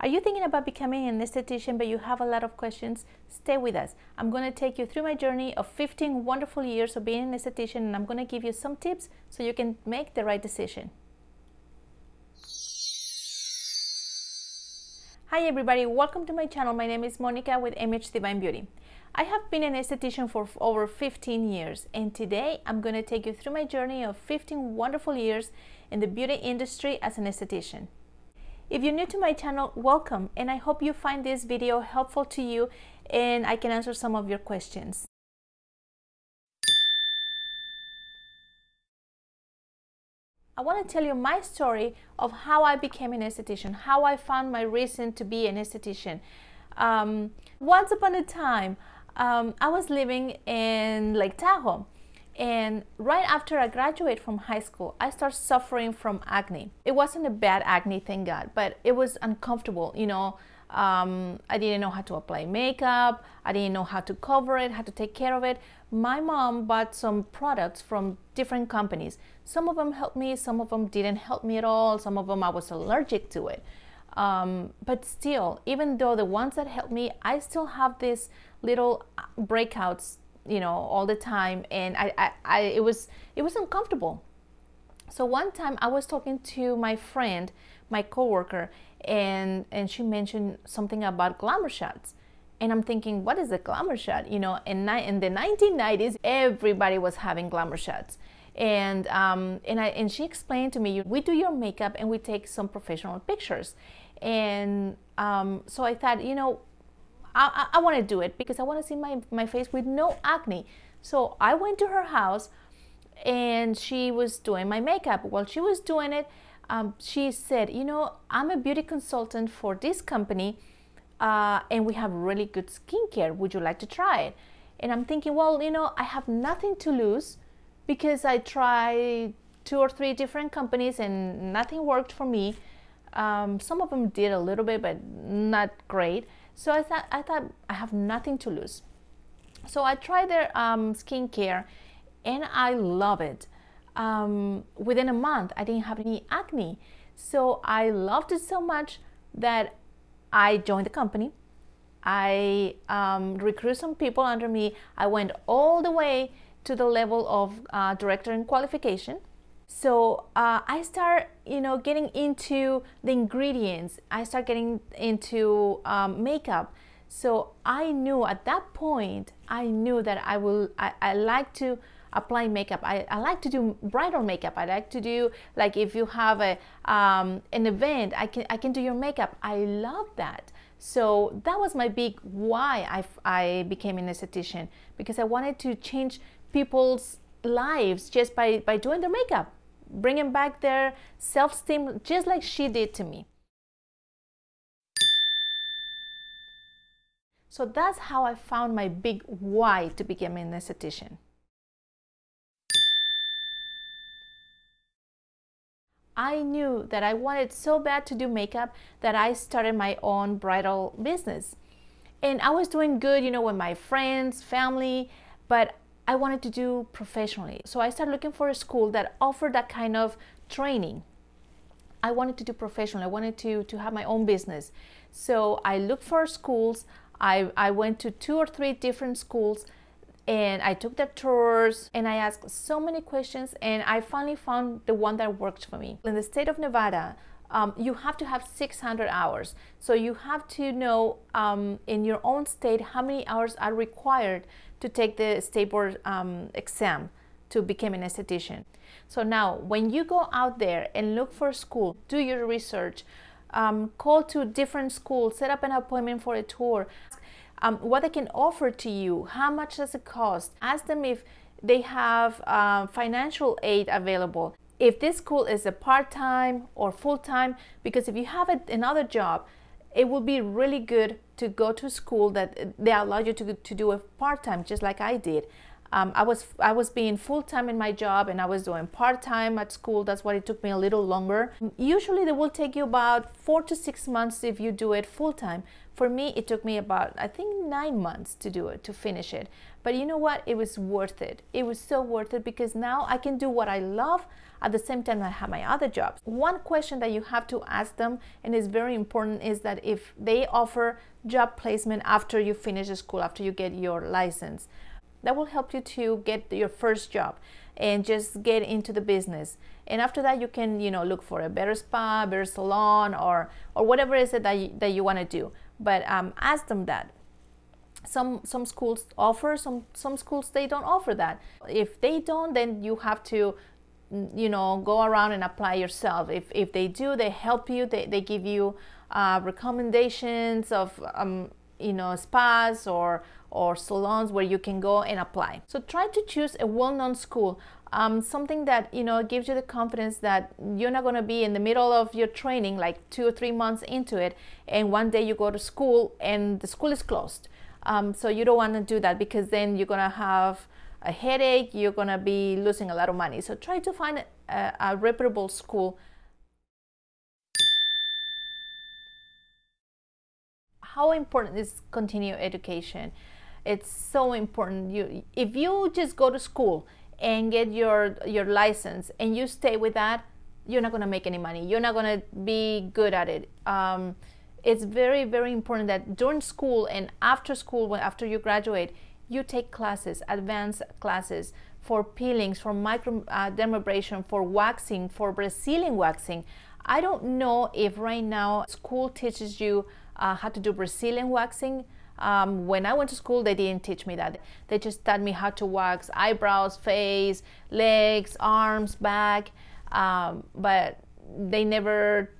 Are you thinking about becoming an esthetician but you have a lot of questions? Stay with us. I'm going to take you through my journey of 15 wonderful years of being an esthetician and I'm going to give you some tips so you can make the right decision. Hi everybody, welcome to my channel. My name is Monica with MH Divine Beauty. I have been an esthetician for over 15 years and today I'm going to take you through my journey of 15 wonderful years in the beauty industry as an esthetician. If you're new to my channel, welcome and I hope you find this video helpful to you and I can answer some of your questions. I want to tell you my story of how I became an esthetician, how I found my reason to be an esthetician. Um, once upon a time, um, I was living in Lake Tahoe and right after I graduated from high school, I started suffering from acne. It wasn't a bad acne, thank God, but it was uncomfortable. You know, um, I didn't know how to apply makeup. I didn't know how to cover it, how to take care of it. My mom bought some products from different companies. Some of them helped me, some of them didn't help me at all. Some of them I was allergic to it. Um, but still, even though the ones that helped me, I still have these little breakouts you know all the time and I, I, I it was it was uncomfortable. So one time i was talking to my friend my coworker and and she mentioned something about glamour shots. And i'm thinking what is a glamour shot? You know in, in the 1990s everybody was having glamour shots. And um, and I and she explained to me we do your makeup and we take some professional pictures. And um, so I thought you know I, I, want to do it because I want to see my, my face with no acne. So I went to her house and she was doing my makeup. While she was doing it, um, she said, You know, I'm a beauty consultant for this company uh, and we have really good skincare. Would you like to try it? And I'm thinking, Well, you know, I have nothing to lose because I tried two or three different companies and nothing worked for me. Um, some of them did a little bit, but not great. So I thought I thought I have nothing to lose. So I tried their um, skincare, and I love it. Um, within a month, I didn't have any acne. So I loved it so much that I joined the company. I um, recruited some people under me. I went all the way to the level of uh, director in qualification. So uh, I start, you know, getting into the ingredients. I start getting into um, makeup. So I knew at that point, I knew that I will. I, I like to apply makeup. I, I like to do bridal makeup. I like to do like if you have a um, an event, I can I can do your makeup. I love that. So that was my big why I, I became an esthetician because I wanted to change people's lives just by, by doing their makeup bringing back their self esteem just like she did to me. So that's how I found my big why to become an esthetician. I knew that I wanted so bad to do makeup that I started my own bridal business. And I was doing good, you know, with my friends, family, but I wanted to do professionally. So I started looking for a school that offered that kind of training. I wanted to do professionally. I wanted to, to have my own business. So I looked for schools. I, I went to two or three different schools and I took the tours and I asked so many questions and I finally found the one that worked for me. In the state of Nevada, um, you have to have 600 hours. So you have to know um, in your own state how many hours are required to take the state board um, exam to become an esthetician. So now, when you go out there and look for school, do your research, um, call to different schools, set up an appointment for a tour, um, what they can offer to you, how much does it cost, ask them if they have uh, financial aid available. If this school is a part time or full time, because if you have a, another job, it would be really good to go to school that they allow you to, to do a part-time just like I did Um, I was I was being full time in my job and I was doing part time at school. That's why it took me a little longer. Usually, they will take you about four to six months if you do it full time. For me, it took me about I think nine months to do it to finish it. But you know what? It was worth it. It was so worth it because now I can do what I love. At the same time, I have my other jobs. One question that you have to ask them, and is very important, is that if they offer job placement after you finish school, after you get your license that will help you to get your first job and just get into the business. And after that you can you know look for a better spa better salon or or whatever it is that you, that you want to do. But um, ask them that. Some some schools offer some some schools they don't offer that. If they don't then you have to you know go around and apply yourself. If if they do they help you they, they give you uh, recommendations of um, you know spas or or salons where you can go and apply. So try to choose a well-known school, um, something that you know gives you the confidence that you're not going to be in the middle of your training, like two or three months into it, and one day you go to school and the school is closed. Um, so you don't want to do that because then you're going to have a headache. You're going to be losing a lot of money. So try to find a, a reputable school how important is continuing education? It's so important. You if you just go to school and get your your license and you stay with that you're not going to make any money. You're not going to be good at it. Um, it's very very important that during school and after school when after you graduate you take classes advanced classes for peelings for micro uh, dermabrasion for waxing for brazilian waxing. I don't know if right now school teaches you uh, how to do brazilian waxing um, when I went to school, they didn't teach me that. They just taught me how to wax eyebrows, face, legs, arms, back, um, but they never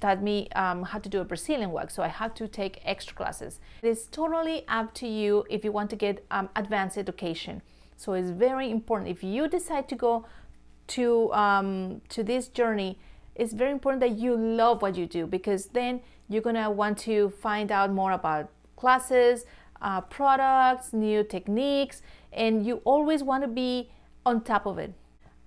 taught me um, how to do a Brazilian wax. So I had to take extra classes. It's totally up to you if you want to get um, advanced education. So it's very important if you decide to go to um, to this journey. It's very important that you love what you do because then you're gonna want to find out more about classes, uh, products, new techniques, and you always want to be on top of it.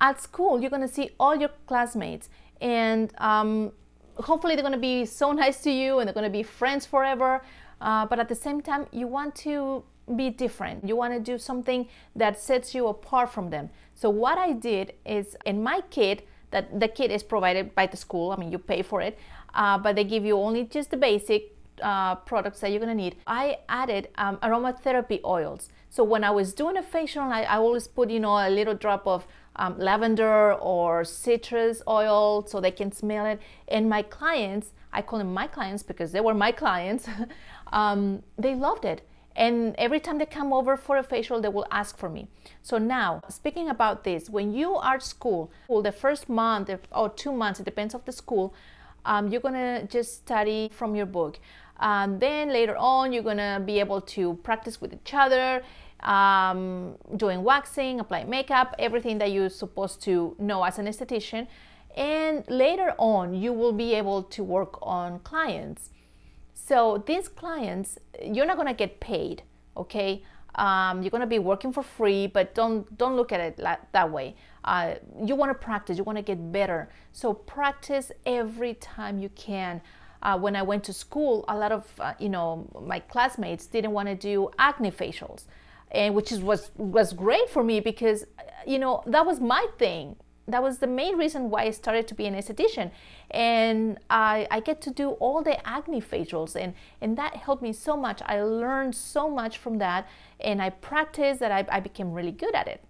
At school, you're to see all your classmates, and um, hopefully, they're to be so nice to you and they're to be friends forever. Uh, but at the same time, you want to be different. You want to do something that sets you apart from them. So, what I did is in my kit, that the kit is provided by the school, I mean, you pay for it, uh, but they give you only just the basic uh, products that you're gonna need, I added um, aromatherapy oils. So when I was doing a facial, I, I always put, you know, a little drop of um, lavender or citrus oil so they can smell it. And my clients, I call them my clients because they were my clients, um, they loved it. And every time they come over for a facial, they will ask for me. So now, speaking about this, when you are at school, the first month or two months, it depends of the school, um, you're gonna just study from your book. Um, then later on, you're gonna be able to practice with each other, um, doing waxing, applying makeup, everything that you're supposed to know as an esthetician. And later on, you will be able to work on clients. So these clients, you're not gonna get paid, okay? Um, you're gonna be working for free, but don't don't look at it that way. Uh, you want to practice, you want to get better. So practice every time you can uh, when I went to school, a lot of uh, you know my classmates didn't want to do acne facials, and which is, was was great for me because you know that was my thing. That was the main reason why I started to be an esthetician, and I, I get to do all the acne facials, and and that helped me so much. I learned so much from that, and I practiced that I, I became really good at it.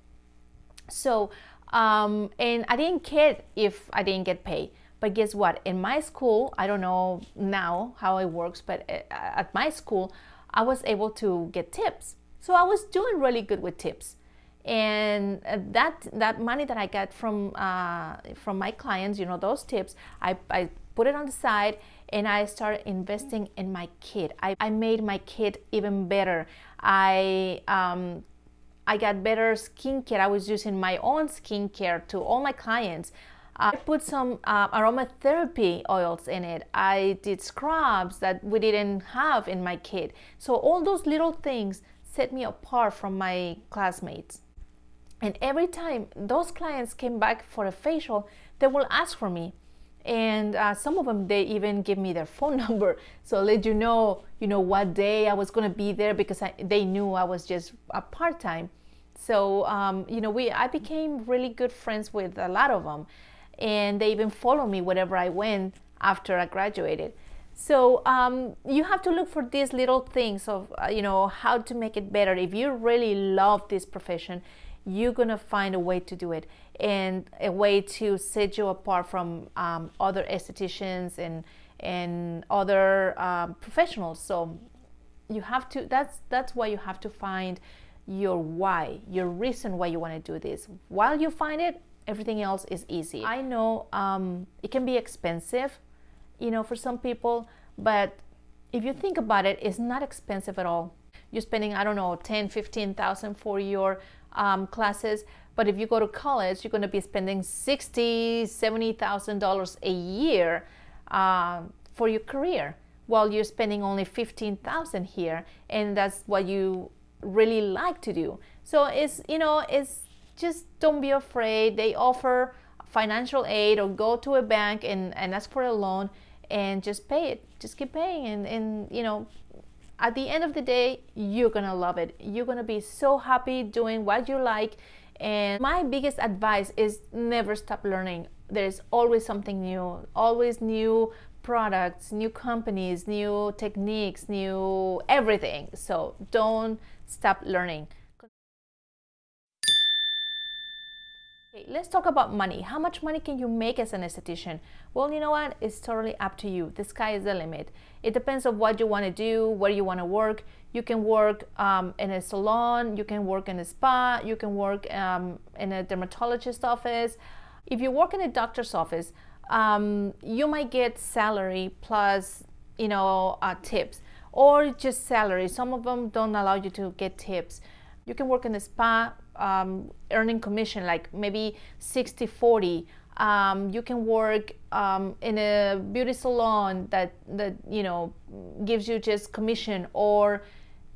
So, um, and I didn't care if I didn't get paid but guess what? In my school, I don't know now how it works, but uh, at my school, I was able to get tips. So I was doing really good with tips. And uh, that that money that I get from uh, from my clients, you know, those tips, I, I put it on the side and I started investing in my kit. I, I made my kit even better. I um, I got better skincare. I was using my own skincare to all my clients. I put some uh, aromatherapy oils in it. I did scrubs that we didn't have in my kit. So all those little things set me apart from my classmates. And every time those clients came back for a facial, they will ask for me. And uh, some of them, they even give me their phone number. So let you know, you know, what day I was going to be there because I, they knew I was just a part-time. So, um, you know, we, I became really good friends with a lot of them. And they even follow me wherever I went after I graduated. So um, you have to look for these little things of, uh, you know, how to make it better. If you really love this profession, you're gonna find a way to do it and a way to set you apart from um, other estheticians and and other um, professionals. So you have to. That's that's why you have to find your why, your reason why you want to do this. While you find it, everything else is easy. I know um, it can be expensive, you know, for some people, but if you think about it, it's not expensive at all. You're spending, I don't know, 10, 15,000 for your um, classes. But if you go to college, you're going to be spending sixty, seventy thousand dollars a year uh, for your career, while you're spending only fifteen thousand here, and that's what you really like to do. So it's you know it's just don't be afraid. They offer financial aid or go to a bank and, and ask for a loan and just pay it. Just keep paying and, and you know at the end of the day, you're gonna love it. You're gonna be so happy doing what you like. And my biggest advice is never stop learning. There's always something new, always new products, new companies, new techniques, new everything. So don't stop learning. Okay, let's talk about money. How much money can you make as an esthetician? Well, you know what? It's totally up to you. The sky is the limit. It depends on what you want to do, where you want to work. You can work um, in a salon, you can work in a spa, you can work um, in a dermatologist office. If you work in a doctor's office, um, you might get salary plus, you know, uh, tips or just salary. Some of them don't allow you to get tips. You can work in a spa um, earning commission, like maybe 60 40. Um, you can work um, in a beauty salon that, that you know gives you just commission or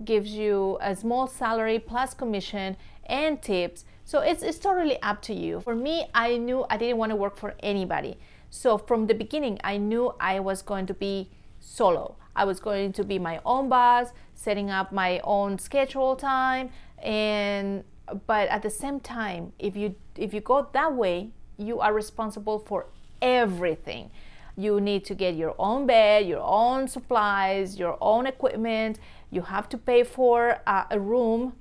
gives you a small salary plus commission and tips. So it's, it's totally up to you. For me, I knew I didn't want to work for anybody. So from the beginning, I knew I was going to be solo. I was going to be my own boss, setting up my own schedule time, and but at the same time if you if you go that way you are responsible for everything. You need to get your own bed your own supplies your own equipment. You have to pay for uh, a room.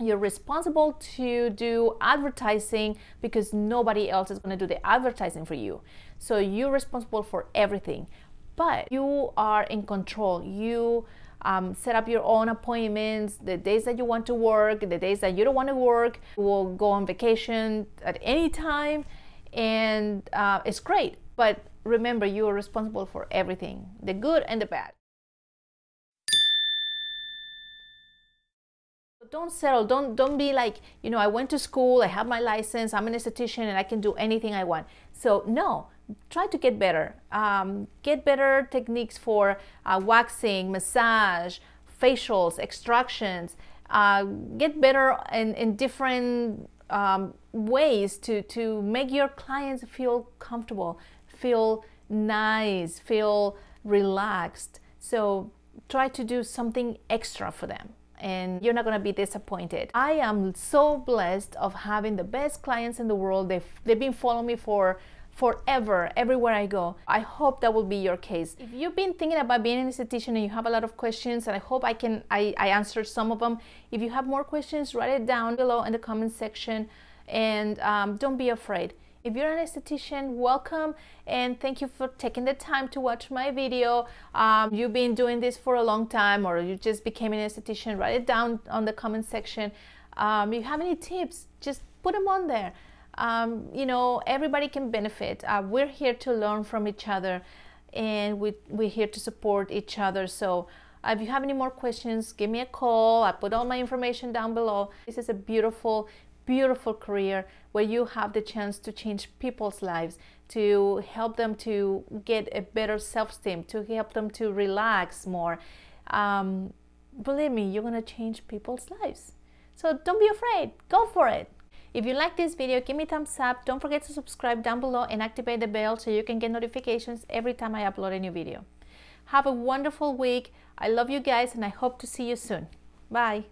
You're responsible to do advertising because nobody else is going to do the advertising for you. So you're responsible for everything. But you are in control. You um, set up your own appointments, the days that you want to work, the days that you don't want to work. Will go on vacation at any time, and uh, it's great. But remember, you are responsible for everything the good and the bad. don't settle don't don't be like you know i went to school i have my license i'm an esthetician and i can do anything i want so no try to get better. Um, get better techniques for uh, waxing, massage, facials, extractions. Uh, get better in, in different um, ways to, to make your clients feel comfortable, feel nice, feel relaxed. So try to do something extra for them and you're not going to be disappointed. I am so blessed of having the best clients in the world. They've, they've been following me for forever everywhere I go. I hope that will be your case. If you've been thinking about being an esthetician and you have a lot of questions, and I hope I can I, I answer some of them. If you have more questions, write it down below in the comment section, and um, don't be afraid. If you're an esthetician, welcome and thank you for taking the time to watch my video. Um, you've been doing this for a long time or you just became an esthetician, write it down on the comment section. Um, if you have any tips, just put them on there um, you know, everybody can benefit. Uh, we're here to learn from each other and we, we're here to support each other. So uh, if you have any more questions, give me a call. I put all my information down below. This is a beautiful, beautiful career where you have the chance to change people's lives, to help them to get a better self-esteem, to help them to relax more. Um, believe me, you're going to change people's lives. So don't be afraid. Go for it. If you like this video, give me thumbs up, don't forget to subscribe down below and activate the bell so you can get notifications every time I upload a new video. Have a wonderful week. I love you guys and I hope to see you soon. Bye.